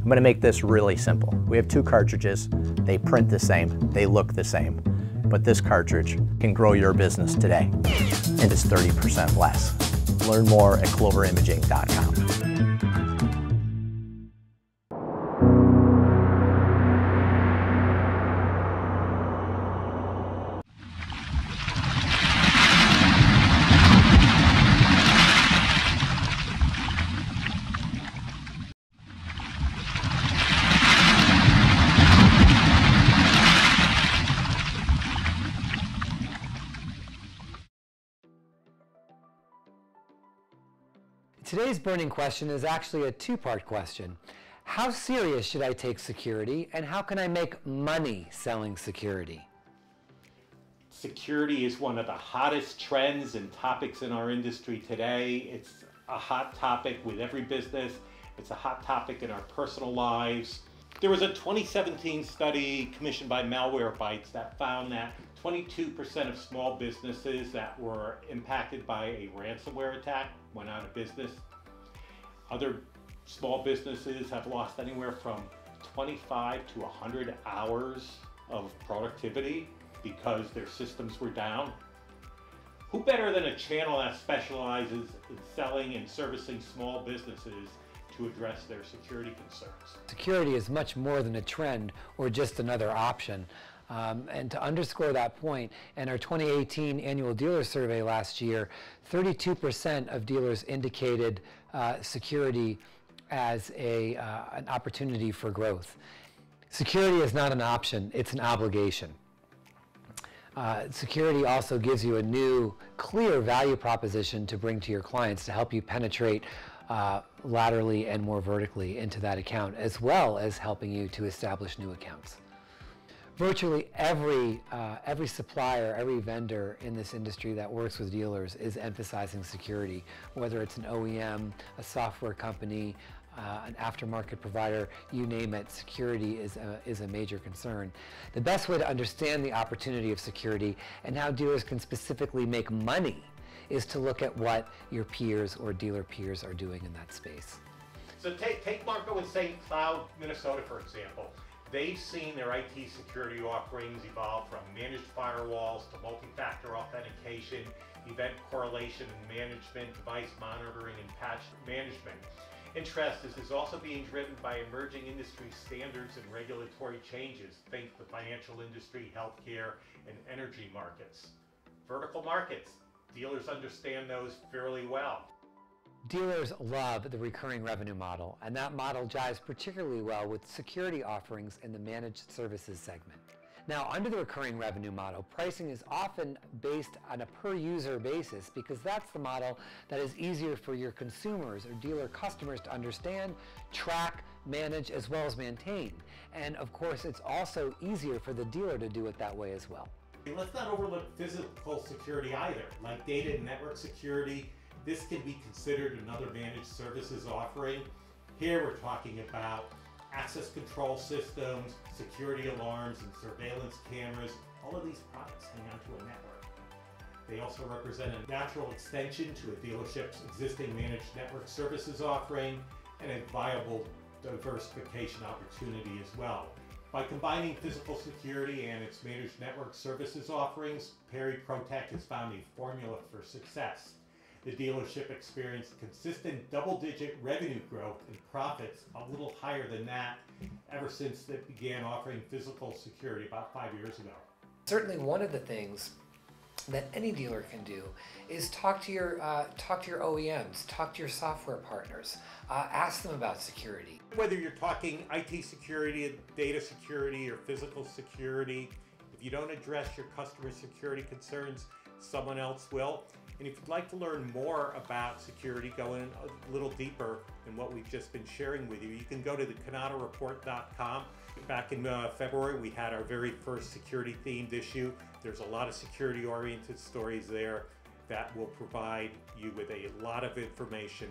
I'm gonna make this really simple. We have two cartridges. They print the same, they look the same, but this cartridge can grow your business today and it's 30% less. Learn more at cloverimaging.com. Today's burning question is actually a two-part question. How serious should I take security and how can I make money selling security? Security is one of the hottest trends and topics in our industry today. It's a hot topic with every business. It's a hot topic in our personal lives. There was a 2017 study commissioned by Malwarebytes that found that 22% of small businesses that were impacted by a ransomware attack went out of business. Other small businesses have lost anywhere from 25 to 100 hours of productivity because their systems were down. Who better than a channel that specializes in selling and servicing small businesses to address their security concerns? Security is much more than a trend or just another option. Um, and to underscore that point, in our 2018 annual dealer survey last year, 32% of dealers indicated uh, security as a, uh, an opportunity for growth. Security is not an option, it's an obligation. Uh, security also gives you a new, clear value proposition to bring to your clients to help you penetrate uh, laterally and more vertically into that account, as well as helping you to establish new accounts virtually every, uh, every supplier, every vendor in this industry that works with dealers is emphasizing security, whether it's an OEM, a software company, uh, an aftermarket provider, you name it, security is a, is a major concern. The best way to understand the opportunity of security and how dealers can specifically make money is to look at what your peers or dealer peers are doing in that space. So take, take Marco and St. Cloud, Minnesota, for example. They've seen their IT security offerings evolve from managed firewalls to multi-factor authentication, event correlation and management, device monitoring, and patch management. Interest is, is also being driven by emerging industry standards and regulatory changes. Think the financial industry, healthcare, and energy markets. Vertical markets. Dealers understand those fairly well. Dealers love the recurring revenue model, and that model jives particularly well with security offerings in the managed services segment. Now, under the recurring revenue model, pricing is often based on a per user basis because that's the model that is easier for your consumers or dealer customers to understand, track, manage, as well as maintain. And of course, it's also easier for the dealer to do it that way as well. Let's not overlook physical security either, like data and network security, this can be considered another managed services offering. Here we're talking about access control systems, security alarms, and surveillance cameras. All of these products hang onto a network. They also represent a natural extension to a dealership's existing managed network services offering and a viable diversification opportunity as well. By combining physical security and its managed network services offerings, Perry ProTech has found a formula for success the dealership experienced consistent double-digit revenue growth and profits a little higher than that ever since it began offering physical security about five years ago. Certainly one of the things that any dealer can do is talk to your uh, talk to your OEMs, talk to your software partners, uh, ask them about security. Whether you're talking IT security, data security, or physical security, if you don't address your customer security concerns, someone else will. And if you'd like to learn more about security, go in a little deeper than what we've just been sharing with you, you can go to the CannataReport.com. Back in uh, February, we had our very first security themed issue. There's a lot of security oriented stories there that will provide you with a lot of information